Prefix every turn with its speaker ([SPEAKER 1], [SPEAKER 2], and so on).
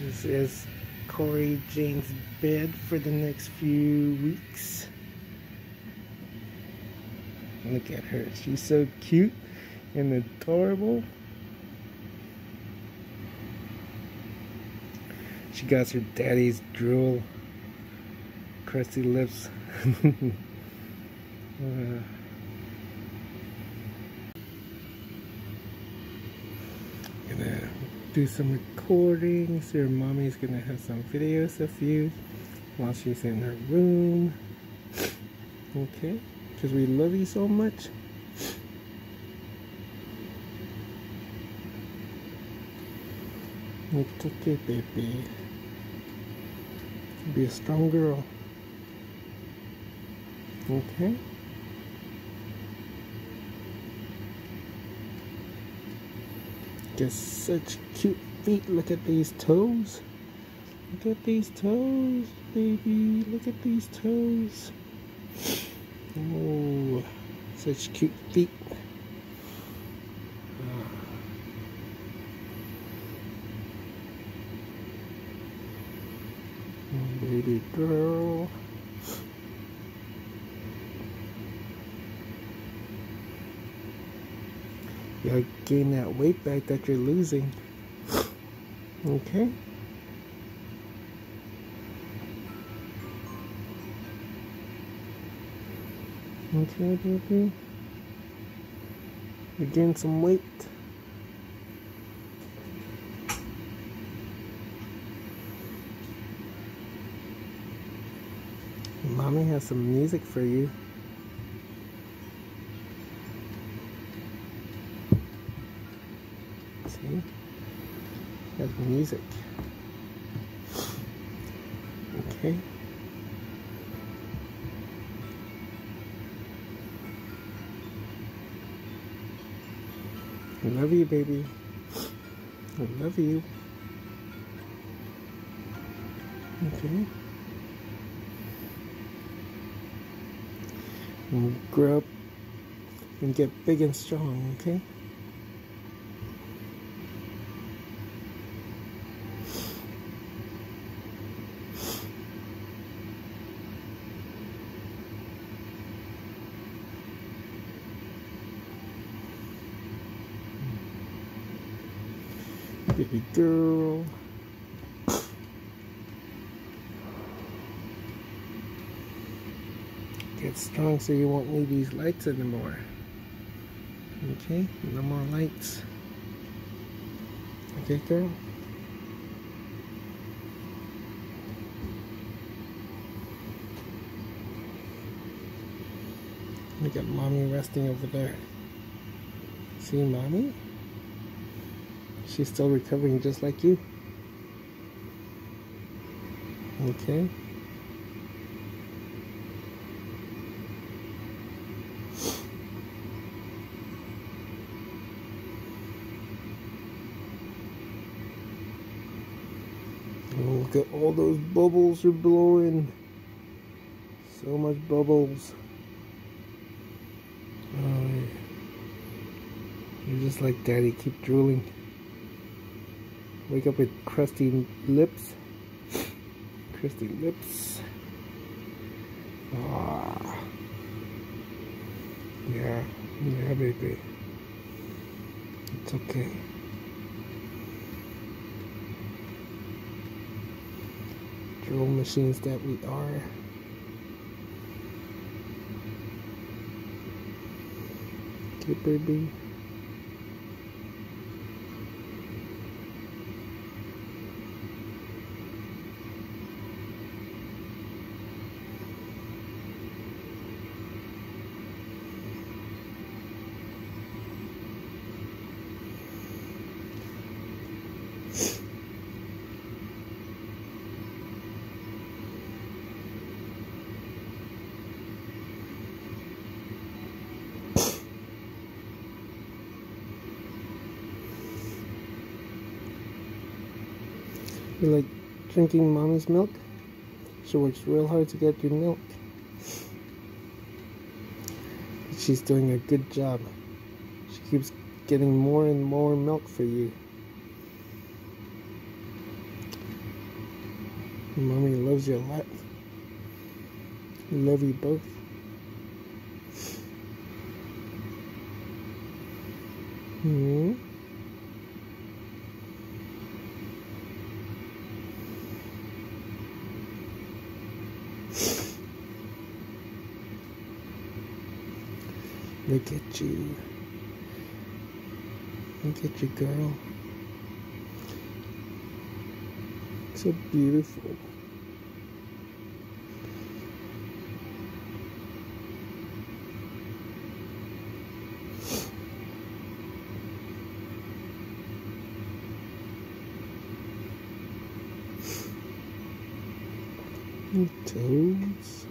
[SPEAKER 1] This is Cori Jane's bed for the next few weeks. Look at her. She's so cute and adorable. She got her daddy's drool, crusty lips. uh, do some recordings. Your mommy's gonna have some videos of you while she's in her room. Okay, because we love you so much. It's okay, baby. Be a strong girl. Okay? Just such cute feet. Look at these toes. Look at these toes, baby. Look at these toes. Oh, such cute feet. Ah. Oh, baby girl. You gain that weight back that you're losing. Okay? Okay, baby. You gain some weight. Mommy has some music for you. See? Has music. Okay. I love you, baby. I love you. Okay. And grow up and get big and strong, okay? Girl. Get strong so you won't need these lights anymore. Okay, no more lights. Okay, girl? Look at mommy resting over there. See mommy? She's still recovering just like you. Okay. Look at all those bubbles are blowing. So much bubbles. Oh, you're just like daddy, keep drooling. Wake up with crusty lips. Crusty lips. Ah. Yeah, yeah, baby. It's okay. Drill machines that we are. Okay, baby. You like drinking mommy's milk? She works real hard to get your milk. She's doing a good job. She keeps getting more and more milk for you. Mommy loves you a lot. Love you both. Hmm. Look at you. Look at you, girl. So beautiful. Toes.